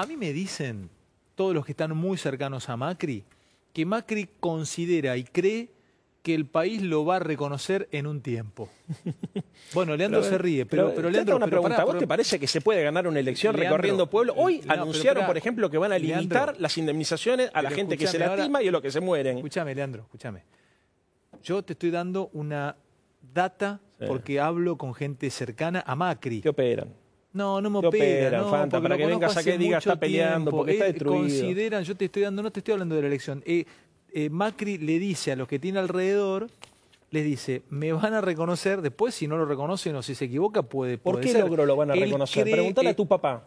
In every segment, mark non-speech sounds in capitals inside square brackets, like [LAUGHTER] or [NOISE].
A mí me dicen, todos los que están muy cercanos a Macri, que Macri considera y cree que el país lo va a reconocer en un tiempo. [LAUGHS] Bueno, Leandro se ríe, pero, pero, te Leandro... una pero pregunta. pará, ¿Vos pero- te parece que se puede ganar una elección Leandro, recorriendo pueblo? Hoy no, pero anunciaron, pará, por ejemplo, que van a limitar Leandro, las indemnizaciones a la pero gente que se ahora- lastima y a los que se mueren. Escúchame, Leandro, escúchame. Yo te estoy dando una data Sí. porque hablo con gente cercana a Macri. ¿Qué operan? No, no me ¿Qué opera, no, Fanta? Para que vengas acá y digas, está peleando, tiempo. porque está Eh, destruido. Consideran, yo te estoy dando, no te estoy hablando de la elección. Eh, eh, Macri le dice a los que tiene alrededor, les dice, me van a reconocer, después si no lo reconocen o si se equivoca puede, ¿Por puede qué ser. logro lo van a Él reconocer? cree Pregúntale que- a tu papá.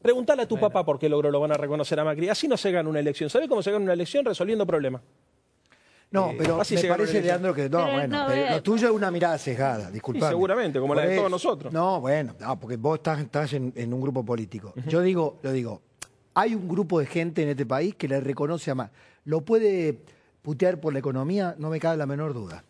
Pregúntale a tu Bueno. papá por qué logro lo van a reconocer a Macri. Así no se gana una elección. ¿Sabe cómo se gana una elección? Resolviendo problemas. No, Eh, pero así me parece, Leandro, que no, Pero bueno, no, pero eh, lo tuyo es una mirada sesgada, disculpame. Sí, seguramente, como la de todos nosotros. No, bueno, no, porque vos estás, estás en, en un grupo político. Yo digo, lo digo, hay un grupo de gente en este país que le reconoce a más. Lo puede putear por la economía, no me cabe la menor duda.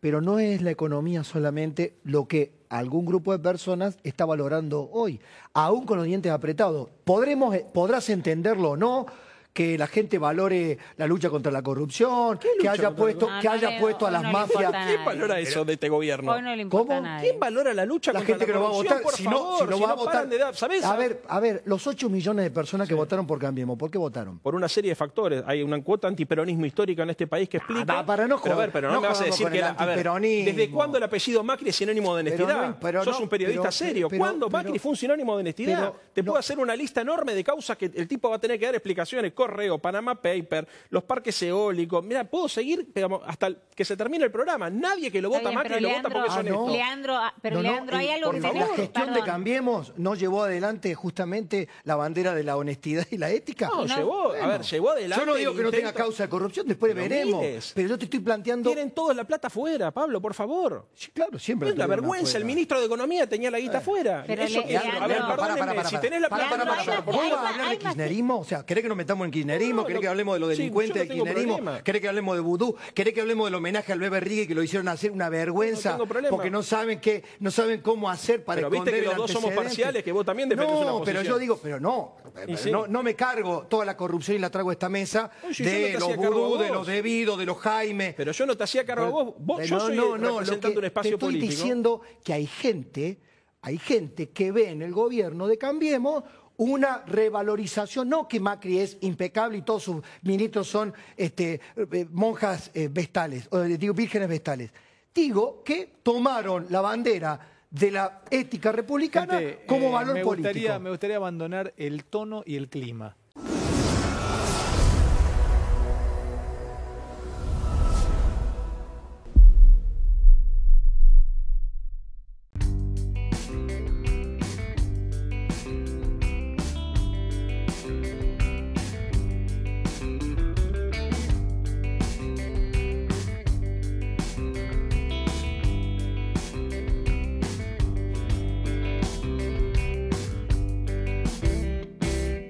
Pero no es la economía solamente lo que algún grupo de personas está valorando hoy, aún con los dientes apretados. Podremos, podrás entenderlo o no, que la gente valore la lucha contra la corrupción, que haya puesto, que No, no haya puesto a las no mafias. ¿Quién valora eso de este gobierno? No ¿Cómo? ¿Quién valora la lucha La contra gente que la lo va a corrupción? votar, Por si no, si no va a votar. de ¿sabés? A ver, a ver, los 8 millones de personas que votaron por Cambiemos, ¿por qué votaron? por una serie de factores. Hay una cuota antiperonismo histórica en este país que explica. Ah, para no pero a ver, pero no, no me vas a decir que el la- a ver. ¿Desde cuándo el apellido Macri es sinónimo de honestidad? no, pero Sos no, un periodista pero- serio. ¿Cuándo Macri fue un sinónimo de honestidad? Te no. puedo hacer una lista enorme de causas que el tipo va a tener que dar explicaciones. Correo, Panama Paper, los parques eólicos. Mira, puedo seguir digamos, hasta que se termine el programa. Nadie que lo vota bien, Macri lo vota porque es Ah, honesto. no. Leandro, ah, pero No, no, Leandro, hay algo que La gestión de perdón. Cambiemos no llevó adelante justamente la bandera de la honestidad y la ética. No, No, llevó, a ver, llevó adelante. Yo no digo que no tenga causa de corrupción, después Pero veremos. miles. Pero yo te estoy planteando. Tienen toda la plata fuera, Pablo, por favor. Sí, claro, siempre. Es tuvieron vergüenza, afuera. el ministro de Economía tenía la guita afuera. Pero Eso- le- a ver, Leandro- si tenés la plata... Leandro, pará. hay ¿Vos más- vas a hablar de kirchnerismo? O sea, ¿querés que nos metamos en kirchnerismo? No, ¿Querés lo- que hablemos de lo sí, delincuentes de no tengo kirchnerismo? problema. ¿Querés que hablemos de vudú? ¿Querés que hablemos del homenaje al Bebe Rigui que lo hicieron hacer una vergüenza? No porque no saben qué, no saben cómo hacer para Pero viste esconder que los dos somos parciales, que vos también defendés no, una pero posición. yo digo, pero no. Sí. no, no me cargo toda la corrupción y la trago a esta mesa Uy, si de los vudú, de los debidos, de los Jaime. Pero yo no te hacía cargo a vos. vos yo Pero soy no, no, representando un espacio te estoy político. diciendo que hay gente, hay gente que ve en el gobierno de Cambiemos una revalorización, no que Macri es impecable y todos sus ministros son este, eh, monjas eh, vestales, o eh, digo vírgenes vestales. Digo que tomaron la bandera de la ética republicana Gente, como eh, valor político. Me gustaría abandonar el tono y el clima.